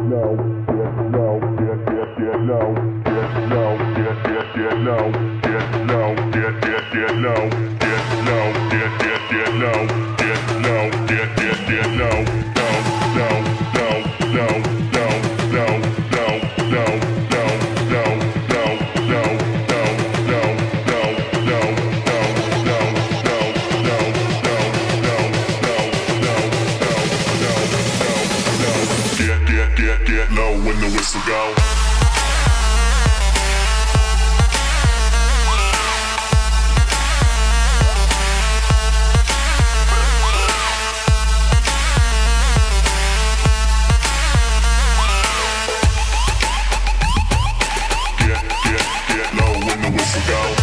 no, get no, get get get no, get no, get get get no, get no, get get get no, get no, get get get no, get, get low when the whistle go. Get, get, get low when the whistle go.